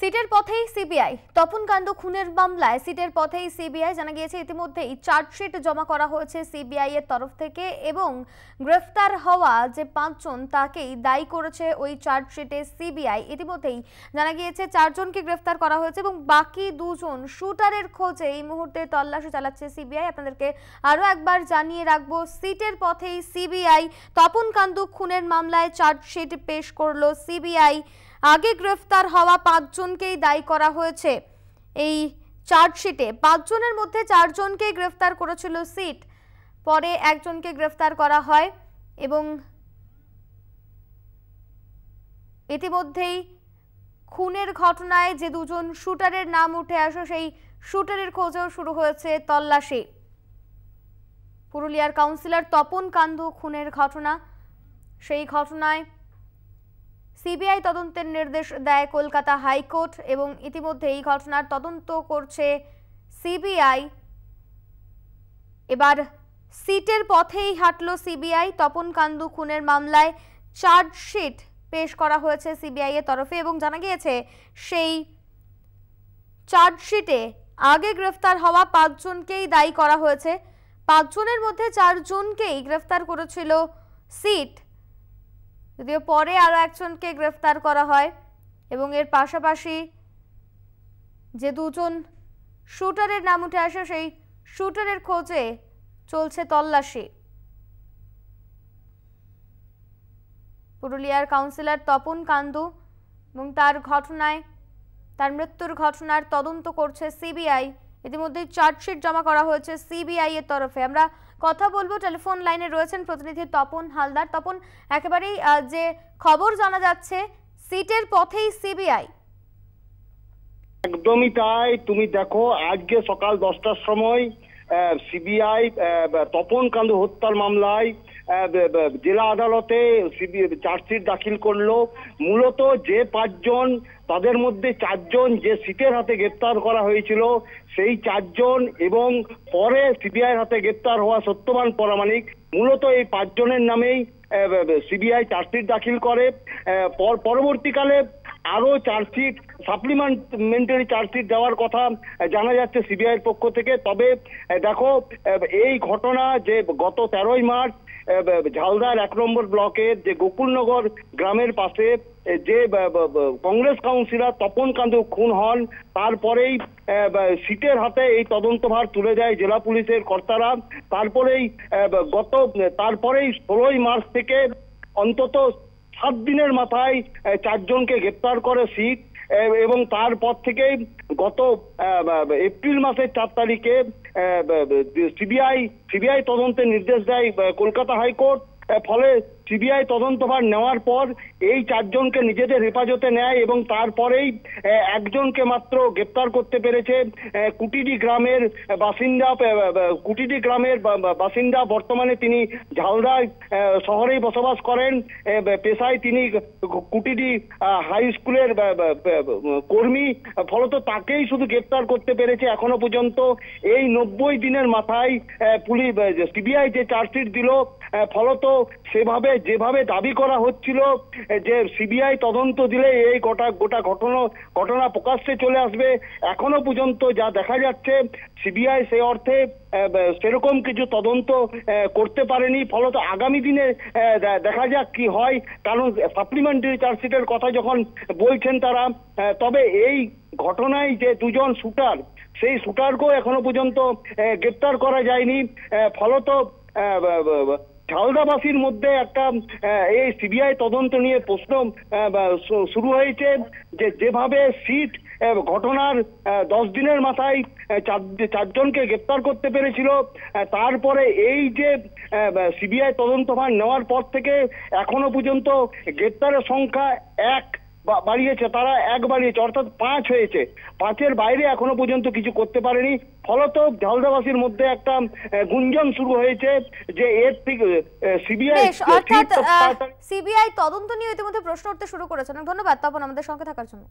সিটের পথেই সিবিআই। তপন কাণ্ড খুনের মামলায় সিটের পথেই সিবিআই জানা গিয়েছে, ইতিমধ্যেই চার্জশিট জমা করা হয়েছে সিবিআই এর তরফ থেকে এবং গ্রেফতার হওয়া যে পাঁচজন তাকেই দায়ী করেছে ওই চার্জশিটে সিবিআই। ইতিমধ্যেই জানা গিয়েছে, চারজনকে গ্রেফতার করা হয়েছে এবং বাকি দুজন শুটারের খোঁজে এই মুহূর্তে তল্লাশি চালাচ্ছে সিবিআই। আপনাদেরকে আরও একবার জানিয়ে রাখব, সিটের পথেই সিবিআই তপন কান্দু খুনের মামলায় চার্জশিট পেশ করল সিবিআই। আগে গ্রেফতার হওয়া পাঁচজনকেই দায়ী করা হয়েছে। এই চার্জশিটে পাঁচজনের মধ্যে চারজনকেই গ্রেফতার করেছিল সিট। পরে একজনকে গ্রেফতার করা হয় এবং ইতিমধ্যেই খুনের ঘটনায় যে দুজন শুটারের নাম উঠে আসে, সেই শুটারের খোঁজেও শুরু হয়েছে তল্লাশি। পুরুলিয়ার কাউন্সিলর তপন কান্দু খুনের ঘটনা। সেই ঘটনায় সিবিআই তদন্তের নির্দেশ দেয় কলকাতা হাইকোর্ট এবং ইতিমধ্যে এই ঘটনার তদন্ত করছে সিবিআই। এবার সিটের পথেই হাঁটল সিবিআই। তপন কান্দু খুনের মামলায় চার্জশিট পেশ করা হয়েছে সিবিআই এর তরফে এবং জানা গিয়েছে সেই চার্জশিটে আগে গ্রেফতার হওয়া পাঁচজনকেই দায়ী করা হয়েছে। পাঁচজনের মধ্যে চারজনকেই গ্রেফতার করেছিল সিট। যদিও পরে আরও একজনকে গ্রেফতার করা হয় এবং এর পাশাপাশি যে দুজন শুটারের নাম উঠে আসে, সেই শুটারের খোঁজে চলছে তল্লাশি। পুরুলিয়ার কাউন্সিলর তপন কান্দু এবং তার ঘটনায়, তার মৃত্যুর ঘটনার তদন্ত করছে সিবিআই। ইতিমধ্যে চার্জশিট জমা করা হয়েছে সিবিআই এর তরফে। আমরা কথা বলব, টেলিফোন লাইনে রয়েছেন প্রতিনিধি তপন হালদার। তপন, একেবারেই যে খবর জানা যাচ্ছে, সিটের পথেই সিবিআই। একদমই তাই। তুমি দেখো, আজকে সকাল দশটার সময় সিবিআই তপন কান্দু হত্যার মামলায় জেলা আদালতে চার্জশিট দাখিল করল। মূলত যে পাঁচজন, তাদের মধ্যে চারজন যে সিটের হাতে গ্রেপ্তার করা হয়েছিল, সেই চারজন এবং পরে সিবিআইয়ের হাতে গ্রেপ্তার হওয়া সত্যবান পরামানিক মূলত এই পাঁচজনের নামেই সিবিআই চার্জশিট দাখিল করে। পরবর্তীকালে আরও চার্জশিট, সাপ্লিমেন্টারি চার্জশিট দেওয়ার কথা জানা যাচ্ছে সিবিআইয়ের পক্ষ থেকে। তবে দেখো এই ঘটনা যে গত তেরোই মার্চ ঝালদার এক নম্বর ব্লকের যে গোকুলনগর গ্রামের পাশে যে কংগ্রেস কাউন্সিলর তপন কান্দু খুন হন, তারপরেই সিটের হাতে এই তদন্তভার তুলে দেয় জেলা পুলিশের কর্তারা। তারপরেই গত তারপরেই ষোলোই মার্চ থেকে অন্তত সাত দিনের মাথায় চারজনকে গ্রেপ্তার করে সিট। এবং তারপর থেকে গত এপ্রিল মাসের চার তারিখে সিবিআই সিবিআই তদন্তের নির্দেশ দেয় কলকাতা হাইকোর্ট। ফলে সিবিআই তদন্তভার নেওয়ার পর এই চারজনকে নিজেদের হেফাজতে নেয় এবং তারপরেই একজনকে মাত্র গ্রেপ্তার করতে পেরেছে কুটিডি গ্রামের বাসিন্দা কুটিডি গ্রামের বাসিন্দা। বর্তমানে তিনি ঝালদায় শহরেই বসবাস করেন। পেশায় তিনি কুটিডি হাই স্কুলের কর্মী। ফলত তাকেই শুধু গ্রেপ্তার করতে পেরেছে এখনও পর্যন্ত। এই নব্বই দিনের মাথায় পুলিশ সিবিআই যে চার্জশিট দিল ফলত সেভাবে, যেভাবে দাবি করা হচ্ছিল, যে সিবিআই তদন্ত দিলে এই গোটা গোটা ঘটনা ঘটনা প্রকাশ্যে চলে আসবে, এখনও পর্যন্ত যা দেখা যাচ্ছে, সিবিআই সেই অর্থে সেরকম কিছু তদন্ত করতে পারেনি, ফলত আগামী দিনে দেখা যাক কি হয়, কারণ সাপ্লিমেন্টারি চার্জশিটের কথা যখন বলছেন তারা তবে এই ঘটনায় যে দুজন শুটার, সেই শুটারকেও এখনও পর্যন্ত গ্রেপ্তার করা যায়নি ফলত ঝালদাবাসীর মধ্যে একটা এই সিবিআই তদন্ত নিয়ে প্রশ্ন শুরু হয়েছে যে যেভাবে সিট ঘটনার দশ দিনের মাথায় চারজনকে গ্রেপ্তার করতে পেরেছিল তারপরে এই যে সিবিআই তদন্তভার নেওয়ার পর থেকে এখনও পর্যন্ত গ্রেপ্তারের সংখ্যা এক। বাড়িয়েছে তারা এক বাড়িয়েছে অর্থাৎ পাঁচ হয়েছে। পাঁচের বাইরে এখনও পর্যন্ত কিছু করতে পারেনি। ফলত ঝালদাবাসীর মধ্যে একটা গুঞ্জন শুরু হয়েছে যে এর থেকে সিবিআই সিবিআই তদন্ত নিয়ে ইতিমধ্যে প্রশ্ন উঠতে শুরু করেছেন ধন্যবাদ তপন আমাদের সঙ্গে থাকার জন্য।